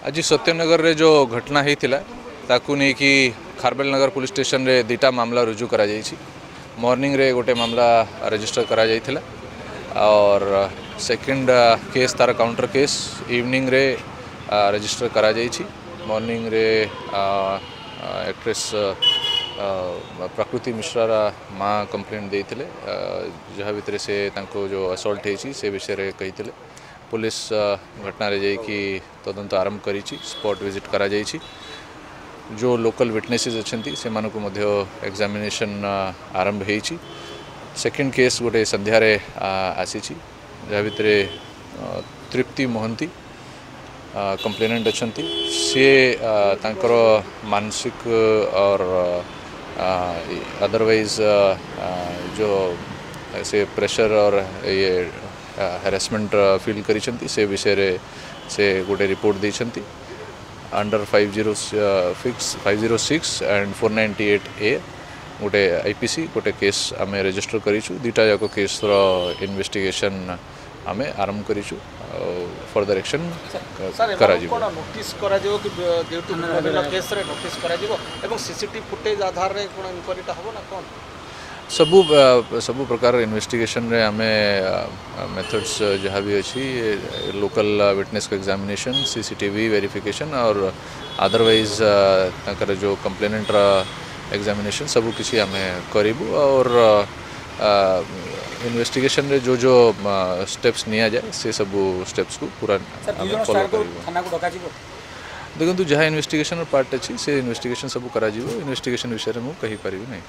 ଆଜି ସତ୍ୟନଗରରେ ଯେଉଁ ଘଟଣା ହେଇଥିଲା ତାକୁ ନେଇକି ଖାରବେଲନଗର ପୋଲିସ ଷ୍ଟେସନରେ ଦୁଇଟା ମାମଲା ରୁଜୁ କରାଯାଇଛି ମର୍ଣ୍ଣିଂରେ ଗୋଟେ ମାମଲା ରେଜିଷ୍ଟର କରାଯାଇଥିଲା और ସେକେଣ୍ଡ କେସ୍ ତାର କାଉଣ୍ଟର କେସ୍ ଇଭିନିଂରେ ରେଜିଷ୍ଟର କରାଯାଇଛି ମର୍ଣ୍ଣିଂରେ ଆକ୍ଟ୍ରେସ୍ ପ୍ରକୃତି ମିଶ୍ରାର ମା କମ୍ପ୍ଲେଣ୍ଟ ଦେଇଥିଲେ ଯାହା ଭିତରେ ସେ ତାଙ୍କୁ ଯେଉଁ ଆସଲ୍ଟ ହେଇଛି ସେ ବିଷୟରେ କହିଥିଲେ पुलिस घटना रे जाइकि तदंत आरंभ करिछि स्पॉट विज़िट करा जो लोकल विटनेसेस अछंती से एग्जामिनेशन आरंभ होइछि सेकेंड केस गोटे सन्ध्यारे आसी भितर तृप्ति मोहंती कंप्लेनेंट अच्छा सी तांकर मानसिक और अदरवाइज़ जो से प्रेशर और ये ହାରାସମେଣ୍ଟ ଫିଲ୍ କରିଛନ୍ତି ସେ ବିଷୟରେ ସେ ଗୋଟେ ରିପୋର୍ଟ ଦେଇଛନ୍ତି under five zero six five zero six and four ninety eight A ଗୋଟେ ଆଇପିସି ଗୋଟେ କେସ୍ ଆମେ ରେଜିଷ୍ଟର କରିଛୁ ଦୁଇଟା ଯାକ କେସ୍ର ଇନଭେଷ୍ଟିଗେସନ୍ ଆମେ ଆରମ୍ଭ କରିଛୁ ଆଉ ଫର୍ଦର ଆକ୍ସନ୍ କରାଯିବ। ନୋଟିସ୍ କରାଯିବ କି ଯେହେତୁ କେସ୍ରେ ନୋଟିସ୍ କରାଯିବ? ଏବଂ ସିସିଟିଭି ଫୁଟେଜ୍ ଆଧାରରେ କ'ଣ ଇନକ୍ୱାରିଟା ହେବ ନା କ'ଣ? सबु सबु प्रकार इन्वेस्टिगेशन रे मेथड्स जहाँ भी अच्छी लोकल विटनेस को एग्जामिनेशन सीसीटीवी वेरिफिकेशन और अदरवाइज़ ताकर जो कंप्लेनेंट रा एग्जामिनेशन सबु किसी आम करीबू और इन्वेस्टिगेशन रे जो जो स्टेप्स निया जाए से सब स्टेप्स को पूरा फॉलो देखो तो जहाँ इन्वेस्टिगेशन पार्ट अच्छी से इन्वेस्टिगेशन सब कर इन्वेस्टिगेशन विषय में कही पारि नहीं।